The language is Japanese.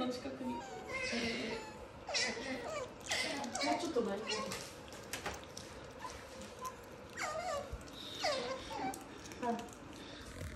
の近くに。もうちょっと泣いて。